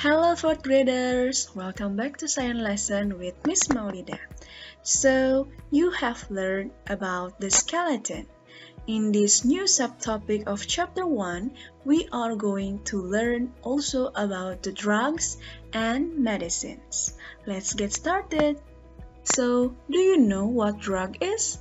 Hello fourth graders, welcome back to science lesson with Miss Maulida. So, you have learned about the skeleton. In this new subtopic of chapter 1, we are going to learn also about the drugs and medicines. Let's get started. So, do you know what drug is?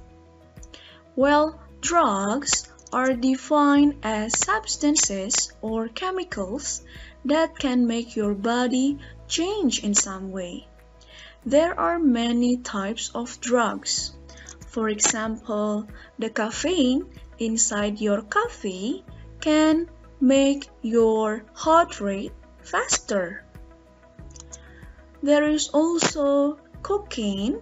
Well, drugs are defined as substances or chemicals that can make your body change in some way. There are many types of drugs. For example, the caffeine inside your coffee can make your heart rate faster. There is also cocaine.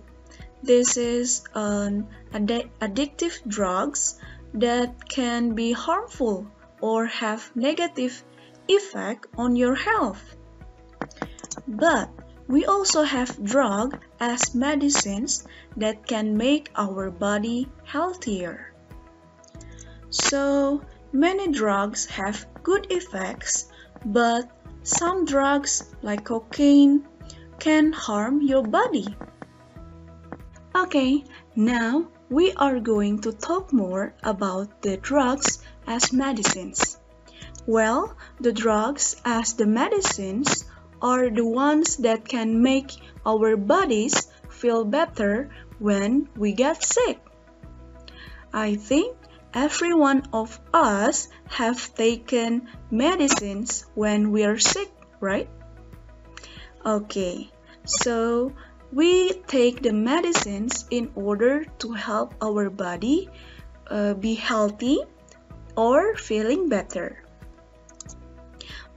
This is an addictive drugs that can be harmful or have negative effect on your health. But we also have drugs as medicines that can make our body healthier. So, many drugs have good effects, but some drugs like cocaine can harm your body. Okay, now we are going to talk more about the drugs as medicines. Well, the drugs as the medicines are the ones that can make our bodies feel better when we get sick. I think every one of us have taken medicines when we are sick, right? Okay, so we take the medicines in order to help our body uh, be healthy or feeling better.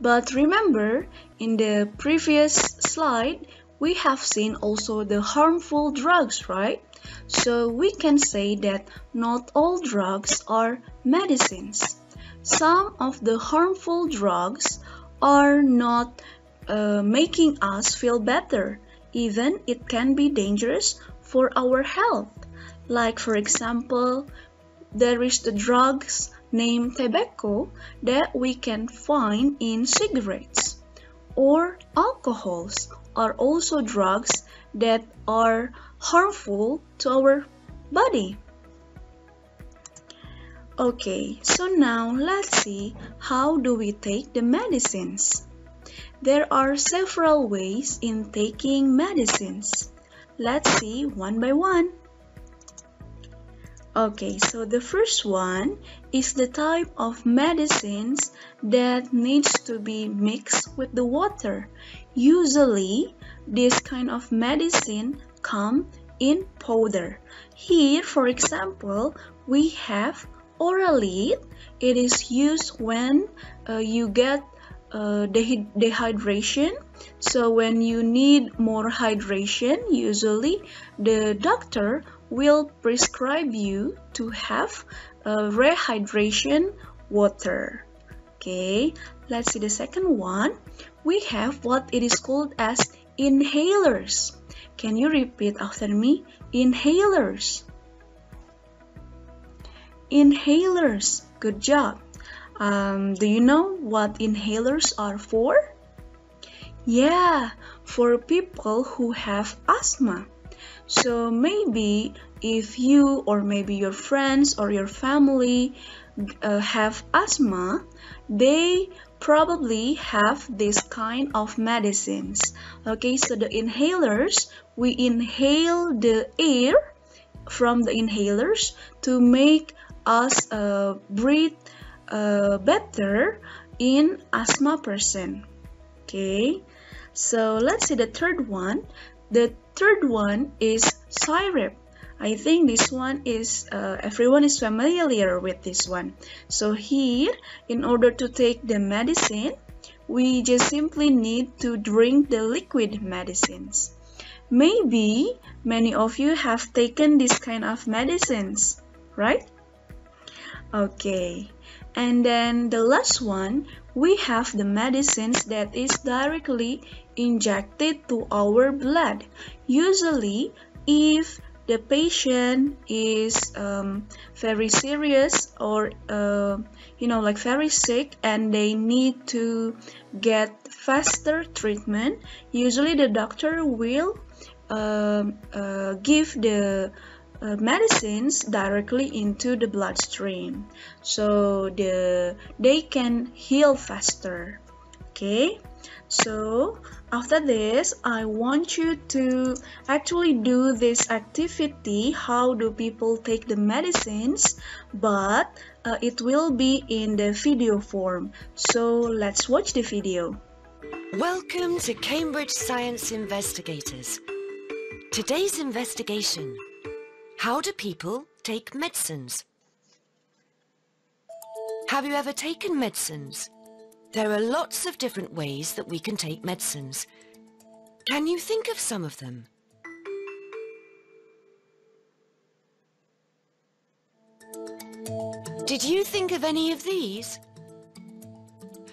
But remember, in the previous slide, we have seen also the harmful drugs, right? So we can say that not all drugs are medicines. Some of the harmful drugs are not uh, making us feel better. Even it can be dangerous for our health. Like for example, there is the drugs named tobacco that we can find in cigarettes. Or alcohols are also drugs that are harmful to our body. Okay, so now let's see how do we take the medicines. There are several ways in taking medicines. Let's see one by one. Okay, so the first one is the type of medicines that needs to be mixed with the water. Usually, this kind of medicine come in powder. Here, for example, we have Oralit. It is used when uh, you get uh, dehydration. So when you need more hydration, usually the doctor will prescribe you to have a rehydration water. Okay, let's see the second one. We have what it is called as inhalers. Can you repeat after me? Inhalers. Inhalers. Good job. Um, do you know what inhalers are for? Yeah, for people who have asthma. So maybe if you or maybe your friends or your family uh, have asthma, they probably have this kind of medicines. Okay, so the inhalers, we inhale the air from the inhalers to make us uh, breathe uh, better in asthma person. Okay, so let's see the third one. The third one is syrup. I think this one is, uh, everyone is familiar with this one. So here, in order to take the medicine, we just simply need to drink the liquid medicines. Maybe many of you have taken this kind of medicines, right? Okay, and then the last one, we have the medicines that is directly injected to our blood. Usually, if the patient is um, very serious or uh, you know like very sick and they need to get faster treatment usually the doctor will uh, uh, give the uh, medicines directly into the bloodstream. So the they can heal faster. Okay? So after this I want you to actually do this activity how do people take the medicines but uh, it will be in the video form so let's watch the video Welcome to Cambridge Science Investigators. Today's investigation. How do people take medicines? Have you ever taken medicines? There are lots of different ways that we can take medicines. Can you think of some of them? Did you think of any of these?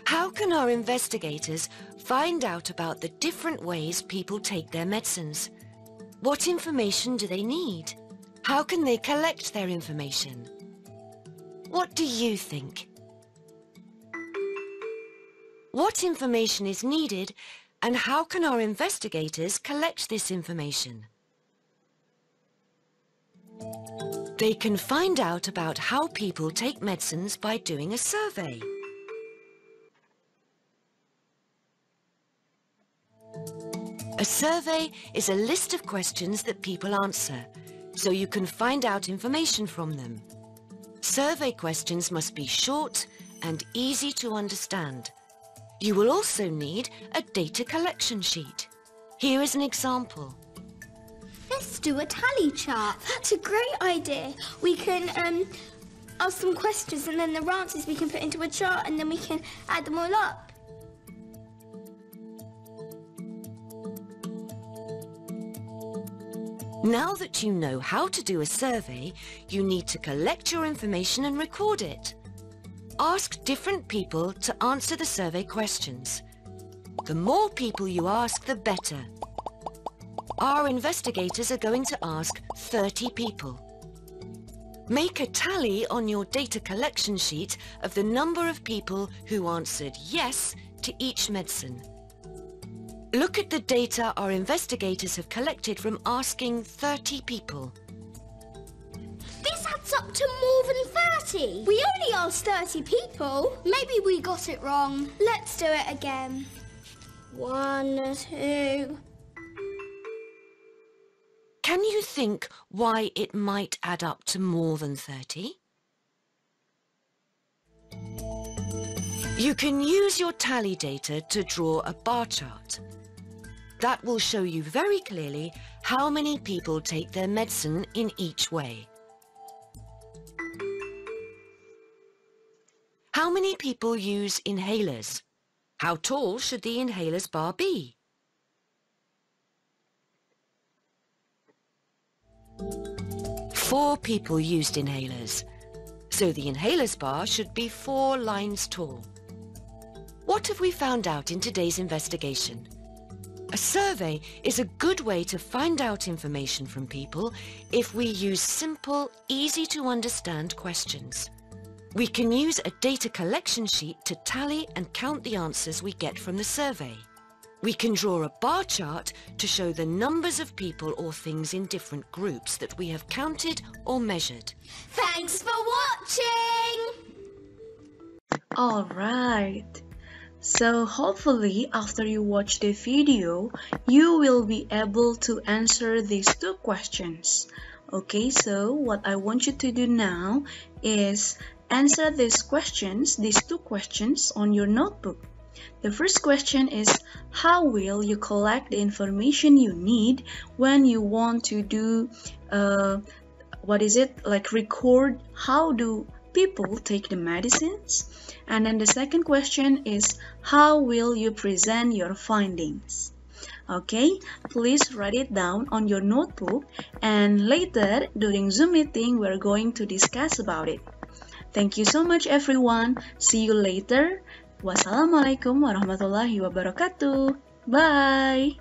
How can our investigators find out about the different ways people take their medicines? What information do they need? How can they collect their information? What do you think? What information is needed and how can our investigators collect this information? They can find out about how people take medicines by doing a survey. A survey is a list of questions that people answer, so you can find out information from them. Survey questions must be short and easy to understand. You will also need a data collection sheet. Here is an example. Let's do a tally chart. That's a great idea. We can um, ask some questions and then the answers we can put into a chart and then we can add them all up. Now that you know how to do a survey, you need to collect your information and record it. Ask different people to answer the survey questions. The more people you ask, the better. Our investigators are going to ask 30 people. Make a tally on your data collection sheet of the number of people who answered yes to each medicine. Look at the data our investigators have collected from asking 30 people. Up to more than 30. We only asked 30 people. Maybe we got it wrong. Let's do it again. One, two. Can you think why it might add up to more than 30? You can use your tally data to draw a bar chart. That will show you very clearly how many people take their medicine in each way. Many people use inhalers? How tall should the inhalers bar be? Four people used inhalers, so the inhalers bar should be four lines tall. What have we found out in today's investigation? A survey is a good way to find out information from people if we use simple, easy to understand questions. We can use a data collection sheet to tally and count the answers we get from the survey. We can draw a bar chart to show the numbers of people or things in different groups that we have counted or measured. Thanks for watching! Alright. So hopefully after you watch the video, you will be able to answer these two questions. Okay, so what I want you to do now is answer these questions, these two questions on your notebook. The first question is how will you collect the information you need when you want to do uh, what is it like record how do people take the medicines and then the second question is how will you present your findings? Okay, please write it down on your notebook and later during Zoom meeting we're going to discuss about it. Thank you so much everyone. See you later. Wassalamualaikum warahmatullahi wabarakatuh. Bye.